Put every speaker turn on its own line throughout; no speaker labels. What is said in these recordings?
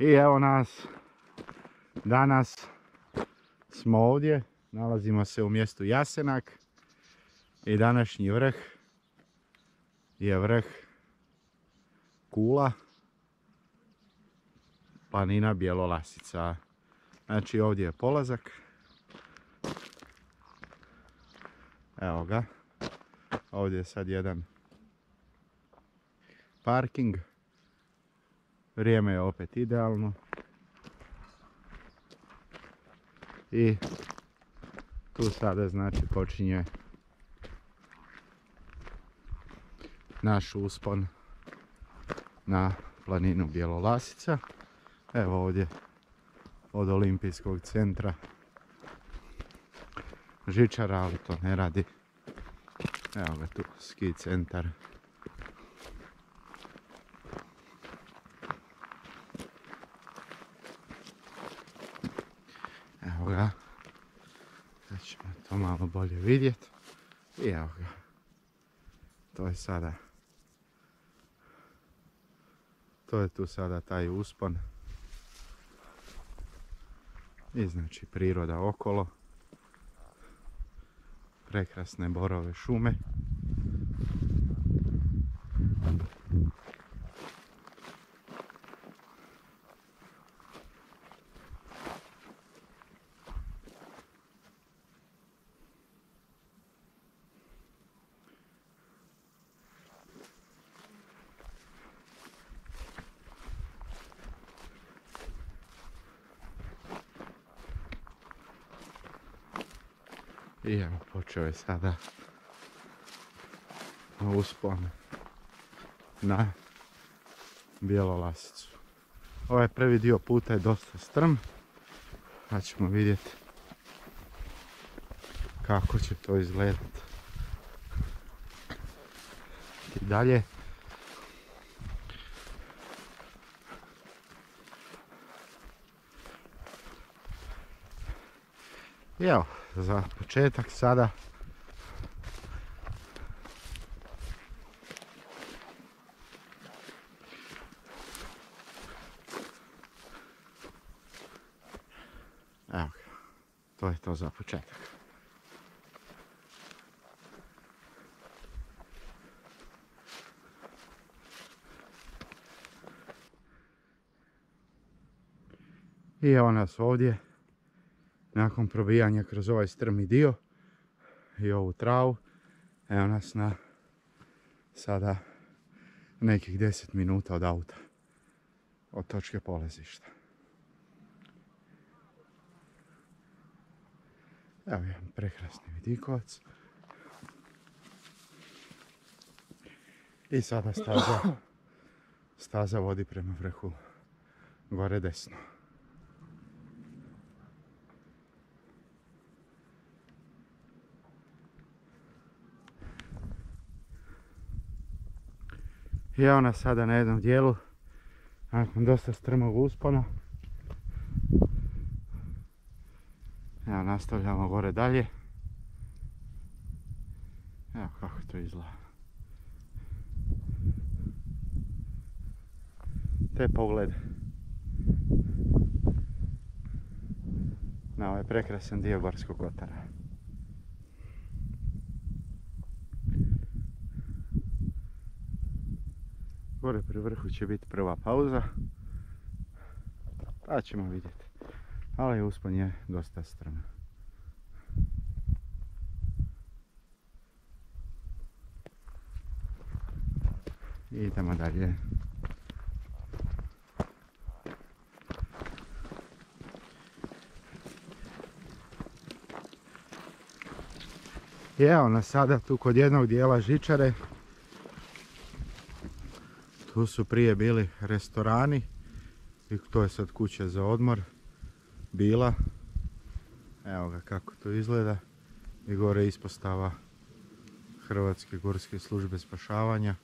I evo nas, danas smo ovdje, nalazimo se u mjestu Jasenak i današnji vrh je vrh Kula, planina Bjelolasica. Znači ovdje je polazak. Evo ga. Ovdje je sad jedan parking. Vrijeme je opet idealno. I tu sada znači počinje naš uspon na planinu Bjelolasica. Evo ovdje od olimpijskog centra žičara, ali to ne radi. Evo ga tu, ski centar. Evo ga. Sad ćemo to malo bolje vidjeti. I evo ga. To je sada. To je tu sada taj uspon. I znači priroda okolo. Prekrasne borove šume. I evo počeo je sada uspon na Bjelolasicu. Ovaj prvi dio puta je dosta strm, pa ćemo vidjeti kako će to izgledati. I dalje I evo, za početak sada Evo ga, to je to za početak. I evo nas ovdje nakon probijanja kroz ovaj strmi dio i ovu travu. Evo nas na sada nekih 10 minuta od auta. Od točke polazišta. Evo jedan prekrasni vidikovac. I sada staza, staza vodi prema vrhu gore desno. I evo nas sada na jednom dijelu, nakon dosta strmog uspona. Evo nastavljamo gore dalje. Evo kako to izgleda. Te pogled na ovaj prekrasan dio Gorskog kotara. Gore pri vrhu će biti prva pauza. Pa ćemo vidjeti. Ali uspon je dosta strm. Idemo dalje. Evo nas sada tu kod jednog dijela žičare tu su prije bili restorani i to je sad kuća za odmor bila. Evo ga kako to izgleda. I gore ispostava Hrvatske gorske službe spašavanja.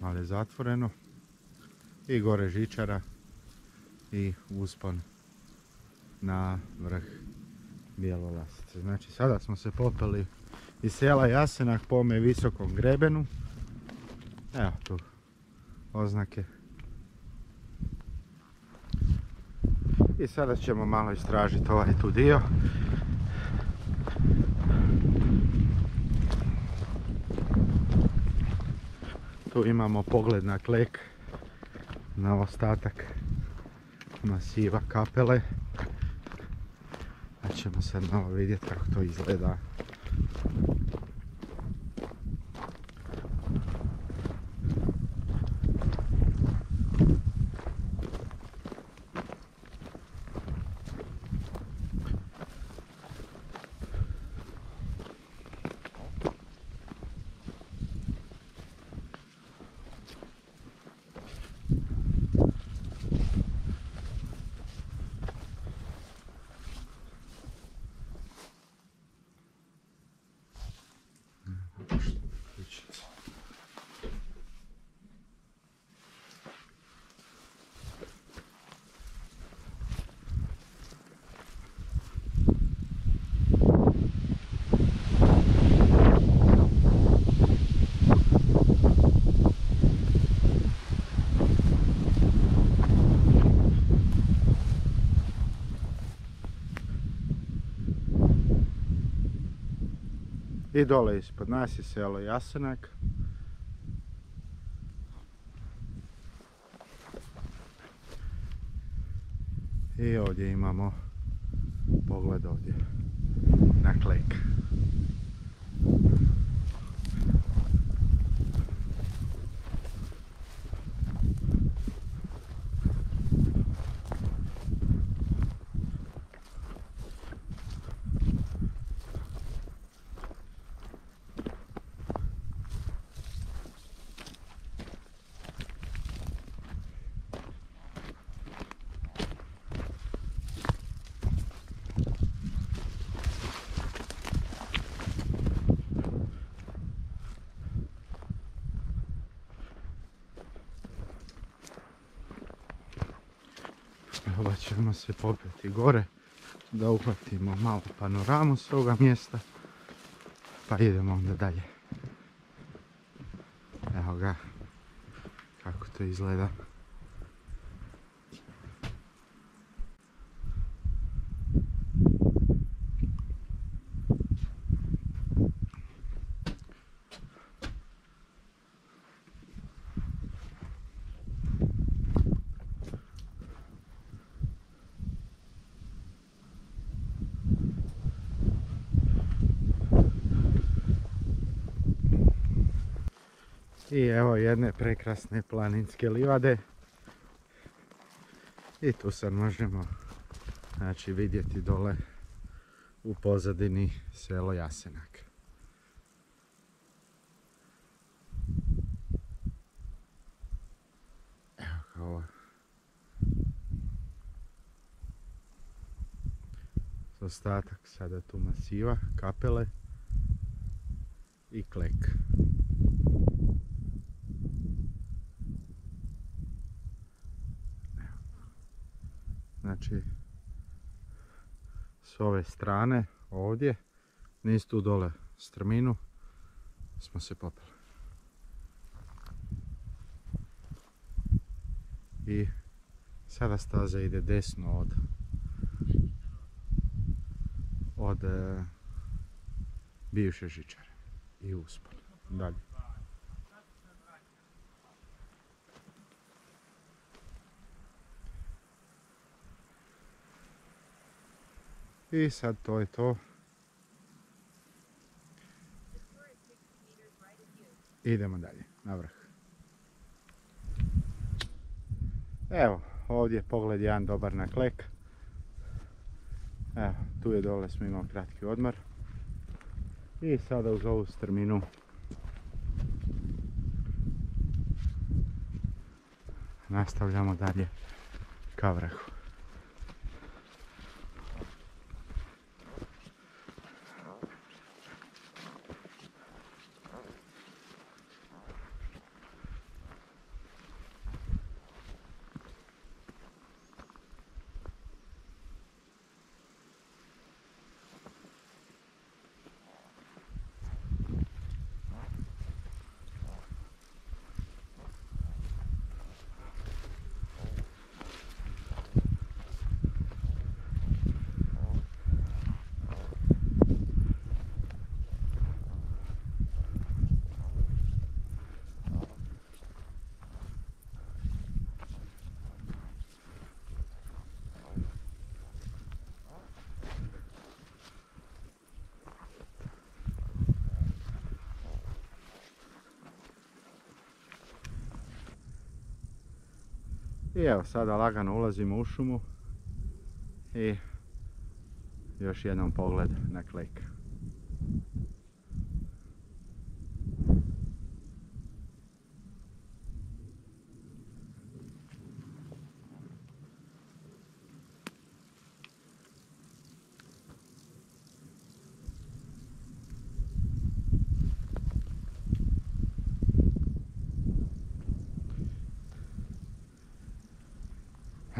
Ali je zatvoreno. I gore žičara i uspon na vrh Bjelolasice. Znači sada smo se popeli iz sela Jasenak po ome visokom grebenu. Evo tu oznake I sada ćemo malo istražiti ovaj tu dio. Tu imamo pogled na klek, na ostatak masiva kapele. Pa ćemo sad malo vidjeti kako to izgleda. I dole ispod nas je selo Jasenak. I ovdje imamo pogled ovdje na klek. Evo ćemo se popeti gore da uhvatimo malo panoramu s ovoga mjesta pa idemo onda dalje. Evo ga kako to izgleda. I evo jedne prekrasne planinske livade. I tu sad možemo znači, vidjeti dole u pozadini selo Jasenak. Evo. Ostatak sada tu masiva, kapele i klek. Znači, s ove strane, ovdje, niz tu dole strminu, smo se popeli. I sada staza ide desno od od e, bivše žičare i uspon. Dalje. I sad to je to. Idemo dalje, na vrh. Evo, ovdje je pogled jedan dobar na klek. Evo, tu je dole smo imali kratki odmor. I sada uz ovu strminu nastavljamo dalje ka vrhu. Evo sada lagano ulazimo u šumu i još jednom pogled na klik.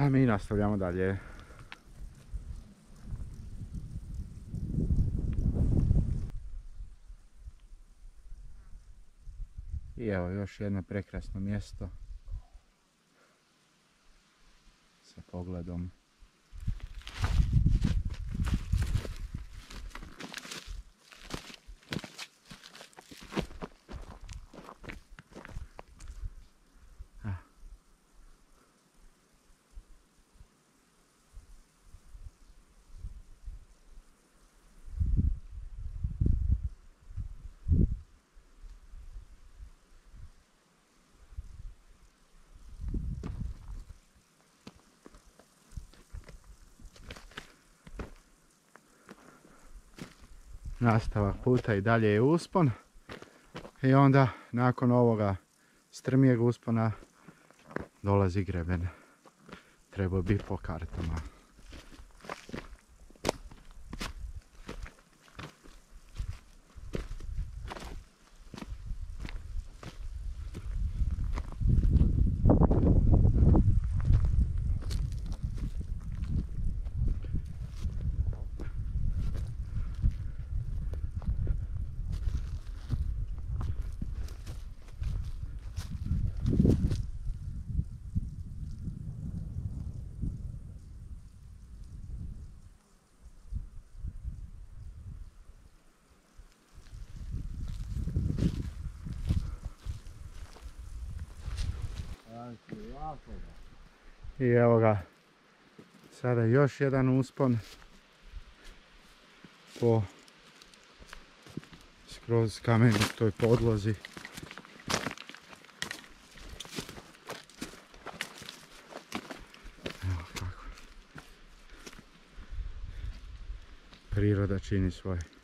A mi nastavljamo dalje. I evo još jedno prekrasno mjesto sa pogledom nastavak puta i dalje je uspon. I onda nakon ovoga strmijeg uspona dolazi greben. Treba bi po kartama. I evo ga, sada još jedan uspon po skroz kamenitoj podlozi. Evo kako. Priroda čini svoje.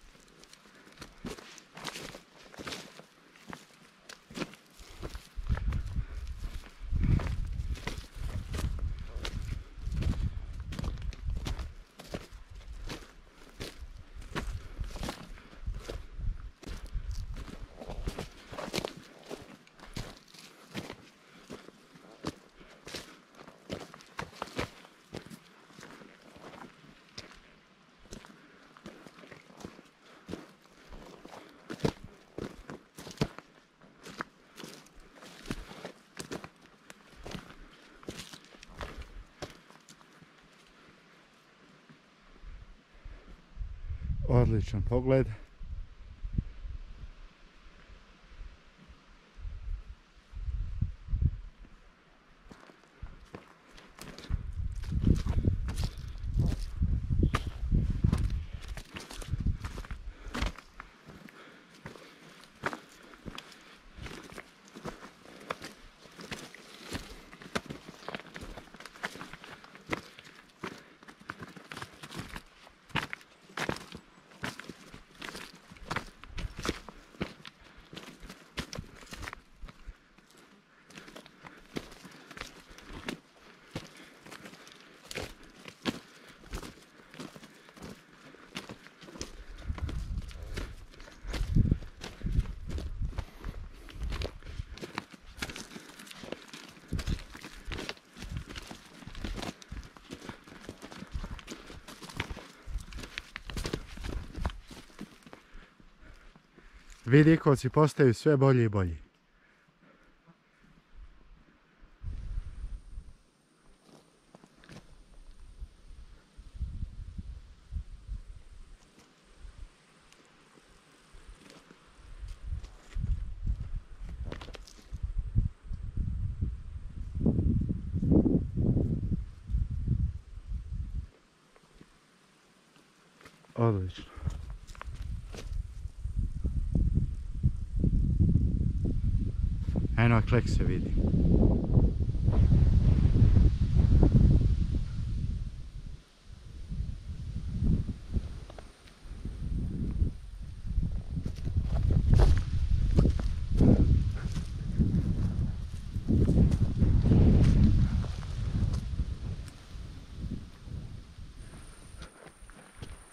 Odličan pogled. Vidikovci postaju sve bolji i bolji. Krklek se vidi.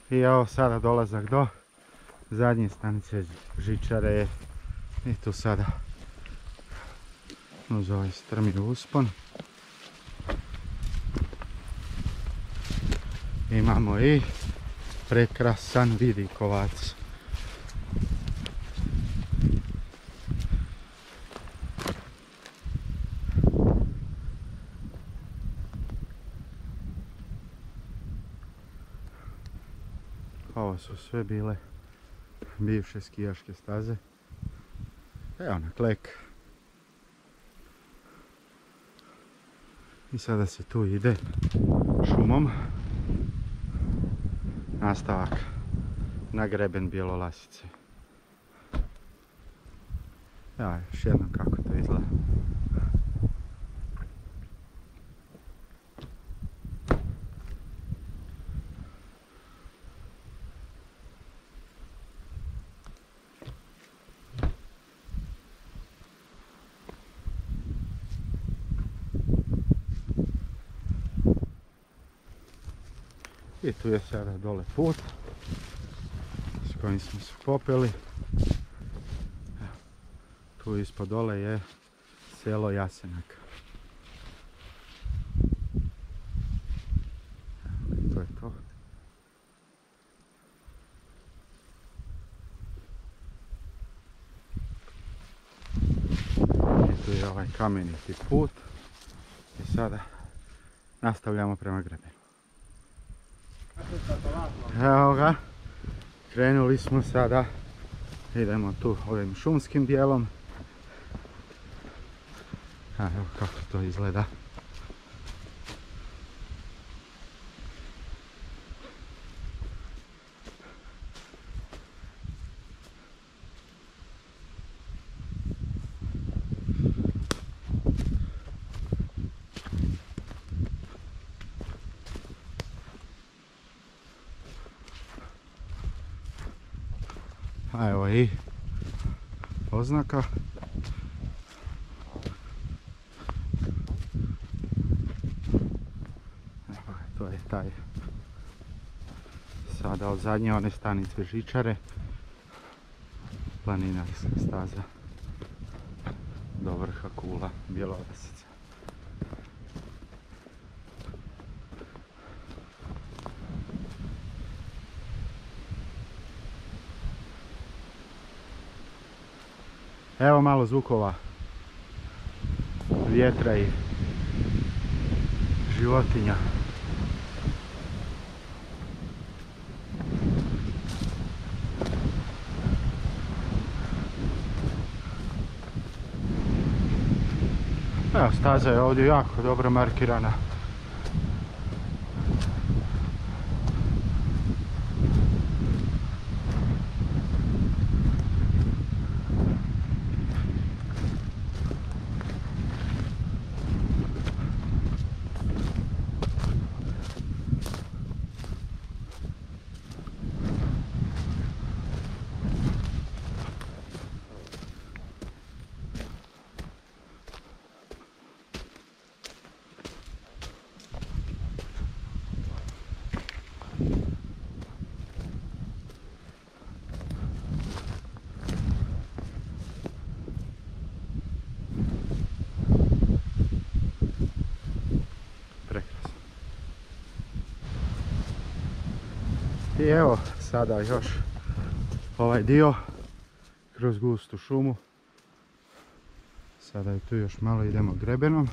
I evo sada dolazak do zadnje stanice žičare i tu sada uz ovaj strmi uspon imamo i prekrasan vidikovac. Ovo su sve bile bivše skijaške staze. Evo na klek. I sada se tu ide šumom. Nastavak na greben Bjelolasice. Evo još jednom kako to izgleda. I tu je sada dole put s kojim smo se popeli. Tu ispod dole je selo Jasenak. To je to. I tu je ovaj kameniti put. I sada nastavljamo prema grebenu. Evo ga, krenuli smo sada, idemo tu ovim šumskim dijelom. Evo kako to izgleda. A evo i oznaka. Evo to je taj sada od zadnje one stanice žičare planinarska staza do vrha kula Bjelolasica. Evo malo zvukova vjetra i životinja. Evo, staza je ovdje jako dobro markirana. Prekrasno. I evo sada još ovaj dio kroz gustu šumu. Sada je tu još malo idemo grebenom.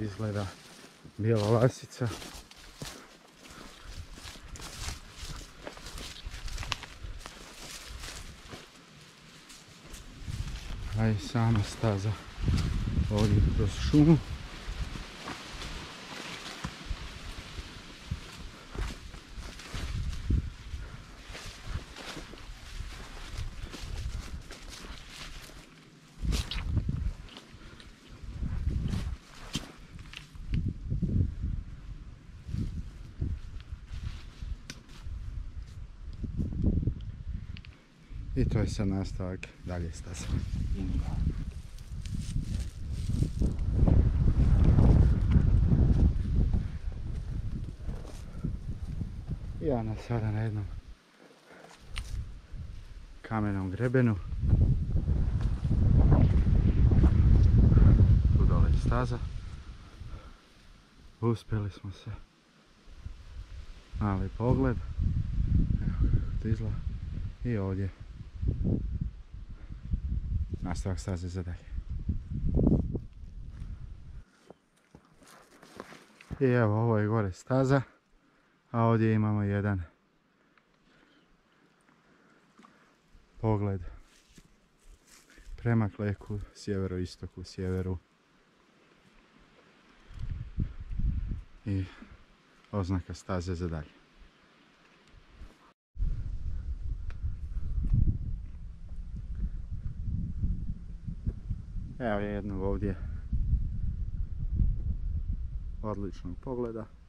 Izgleda bijela lasica. A i sama staza ovdje kroz šumu. Sad nastavak dalje staza. I ona sada na jednom kamenom grebenu. Tu dole je staza. Uspjeli smo se. Mali pogled. Evo kako to izgleda. I ovdje. Nastavak staze za dalje. I evo ovo je gore staza. A ovdje imamo jedan pogled prema kleku, sjeveroistoku, sjeveru. I oznaka staze za dalje. Evo jednog ovdje odličnog pogleda.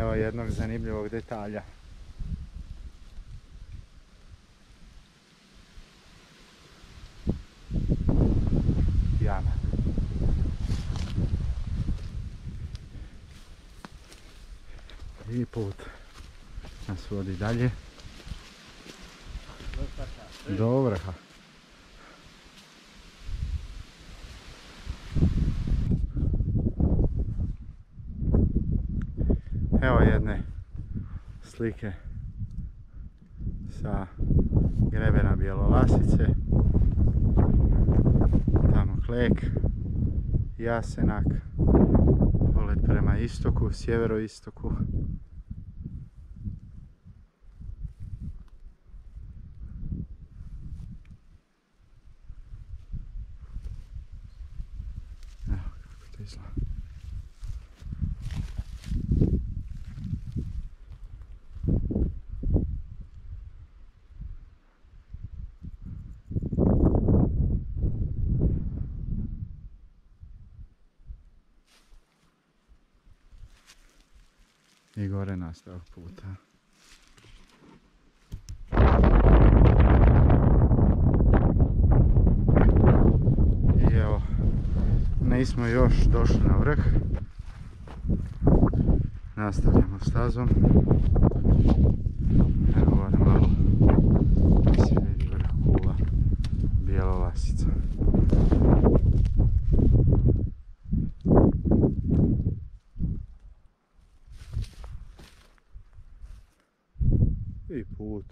Evo jednog zanimljivog detalja. Jana. I put nas vodi dalje. Do vrha. Evo jedne slike sa grebena Bjelolasice. Tamo klek, jasenak, pogled prema istoku, sjeveroistoku. Evo kako to izgleda. I gore nastavak puta. I evo, nismo još došli na vrh. Nastavljamo stazom. Evo gore malo da se vidi vrh kula Bjelovasica. I put.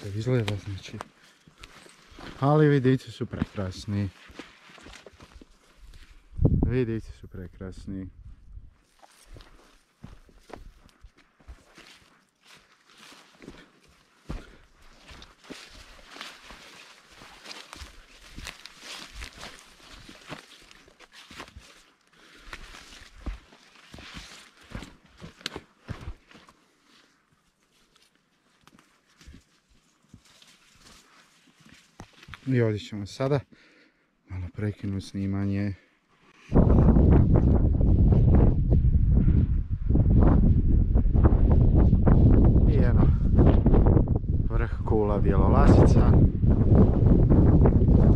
To izgleda znači. Ali vidici su prekrasni. Vidici su prekrasni. I ovdje ćemo sada malo prekinuti snimanje. I eno, vrh kula Bjelolasica.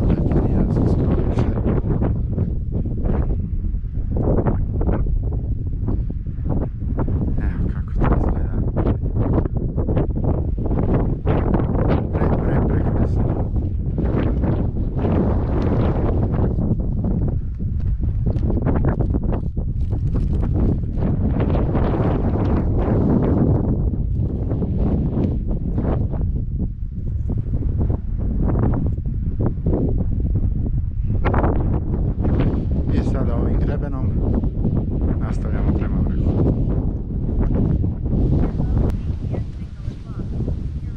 Lepo jasno skrovište. Evo kako to izgleda. Pre, pre, prekrasno.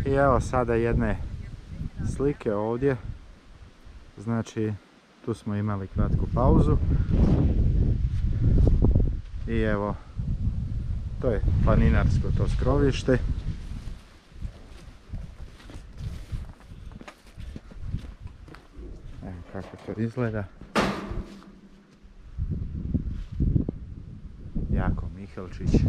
I evo sada jedne slike ovdje. Znači, tu smo imali kratku pauzu. I evo, to je planinarsko to skrovište. Evo kako to izgleda. Jako Mihelčić.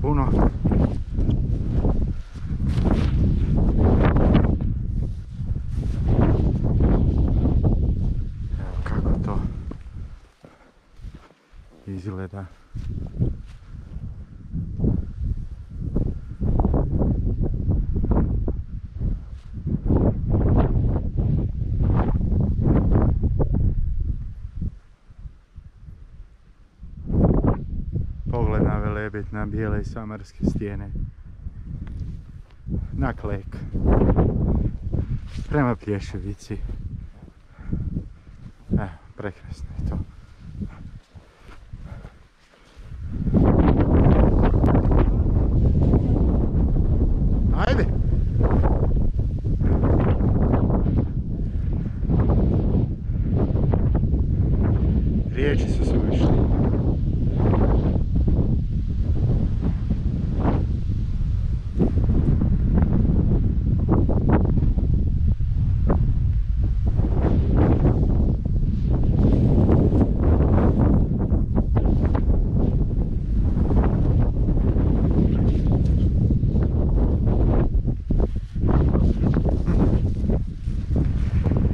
Puno. Kako to izgleda. Velebit, na bijele samarske stijene. Na Klek. Prema Plješevici. Evo, prekrasno je to. Ajde! Riječi su suvišne.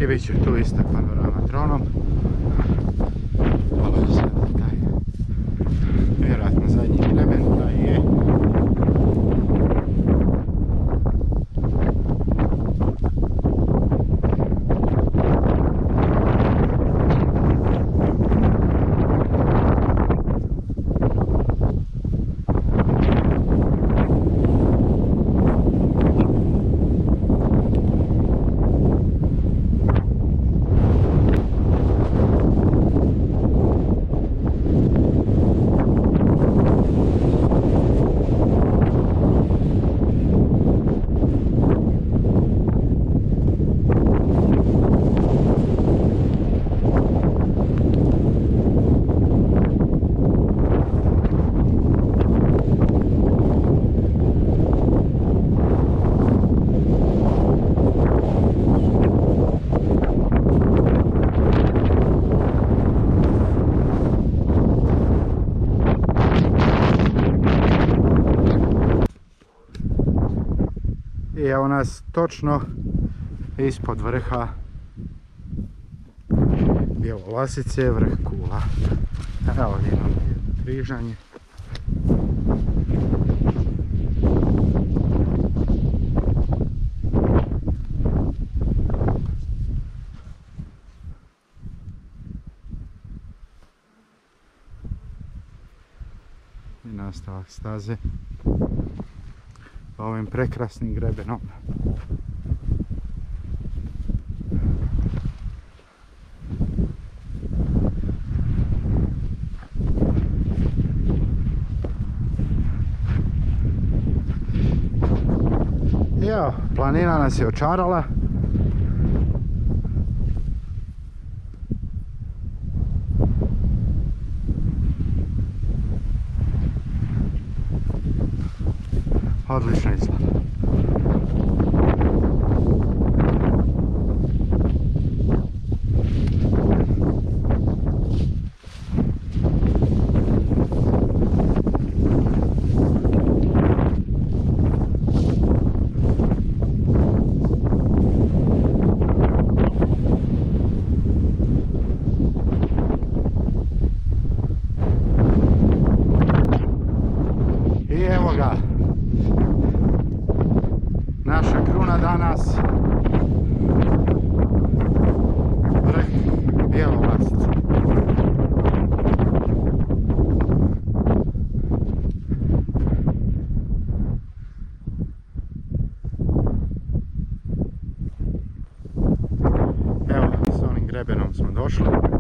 I bit će tu ista panorama dronom. Ovo je sada taj, vjerojatno zadnji greben, da je. I evo nas točno ispod vrha Bjelovlasice, vrh Kula. Evo ovdje imamo jedno križanje. I nastavak staze ovim prekrasnim grebenom. evo, planina nas je očarala. Odlično izgleda. I evo ga. Naša kruna danas. Vrh Bjelovasice. Evo, s onim grebenom smo došli.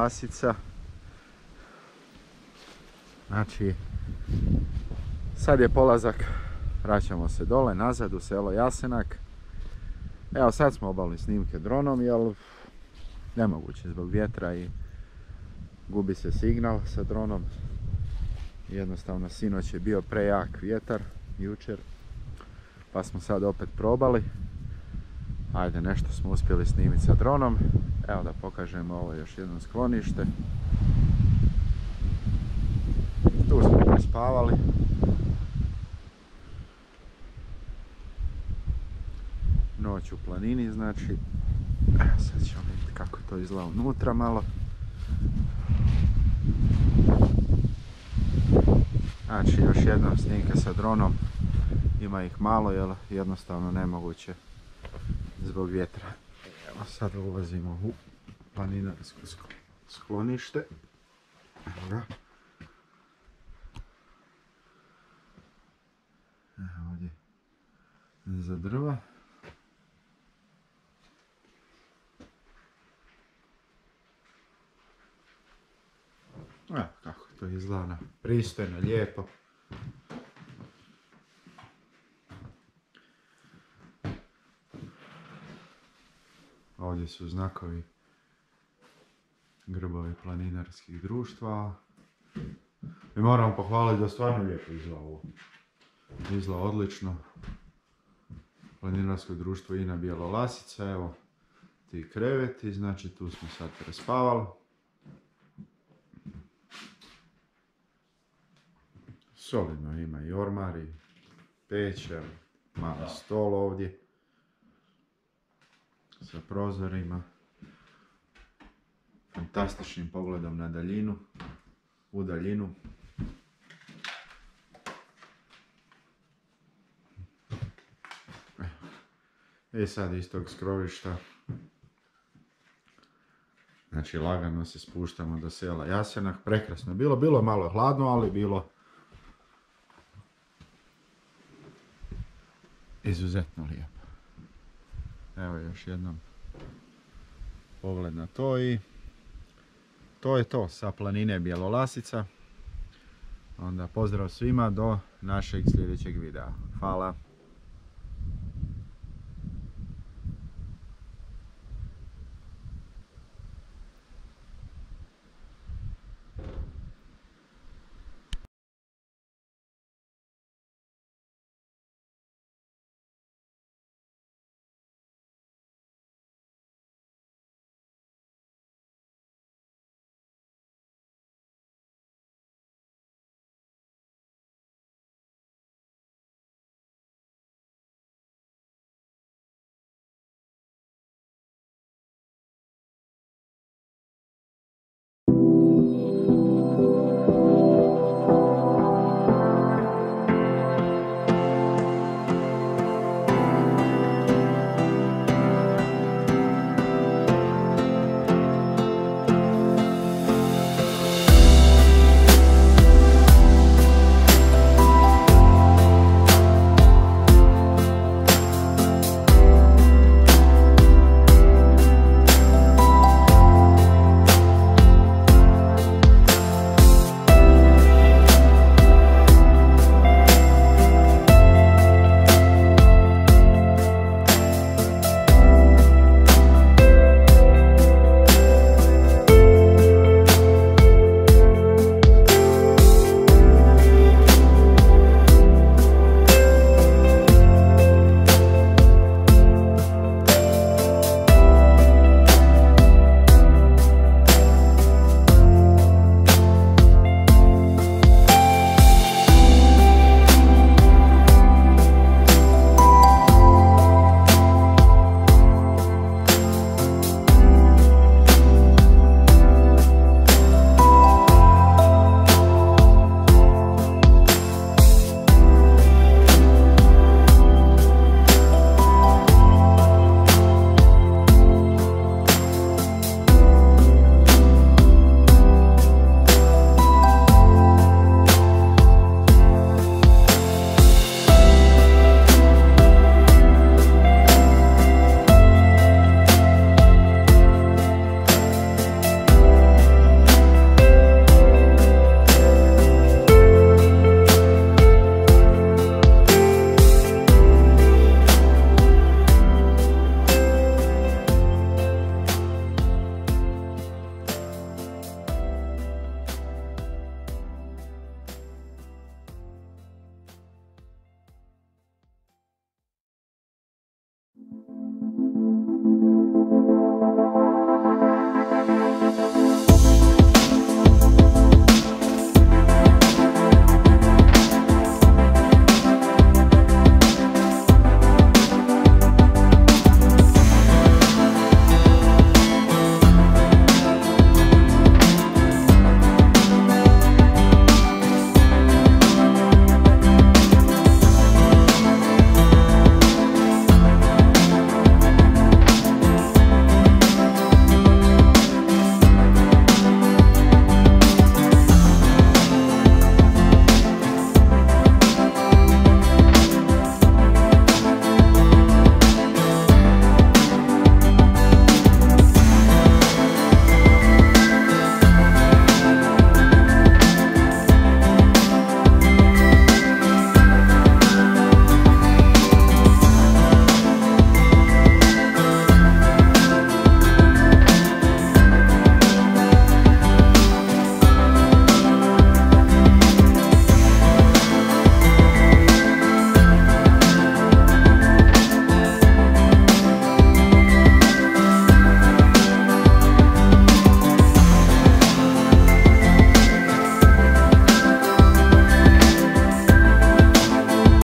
Bjelolasica. Znači, sad je polazak, vraćamo se dole, nazad u selo Jasenak. Evo sad smo obali snimke dronom, jer nemoguće zbog vjetra i gubi se signal sa dronom. Jednostavno sinoć je bio prejak vjetar, jučer, pa smo sad opet probali. Ajde, nešto smo uspjeli snimiti sa dronom. Evo da pokažemo ovo još jedno sklonište. prespavali. Noć u planini, znači. Sad ćemo vidjeti kako to izgleda unutra malo. Znači još jednom snimke sa dronom. Ima ih malo, jer jednostavno nemoguće zbog vjetra. Evo sad ulazimo u planinarsko sk- sklonište. Evo ga. Evo ovdje za drva. Evo kako to izgleda. Pristojno, lijepo. Ovdje su znakovi grbovi planinarskih društva. I moramo pohvaliti da stvarno lijepo izgleda ovo. Izgleda odlično. Planinarsko društvo Ina Bjelolasica, evo ti kreveti, znači tu smo sad prespavali. Solidno ima i ormar i peć, evo, mali stol ovdje sa prozorima, fantastičnim pogledom na daljinu, u daljinu. I sad iz tog skrovišta, znači lagano se spuštamo do sela Jasenak, prekrasno bilo, bilo malo hladno, ali bilo izuzetno lijepo. Evo još jednom pogled na to i to je to sa planine Bjelolasica. Onda pozdrav svima do našeg sljedećeg videa. Hvala.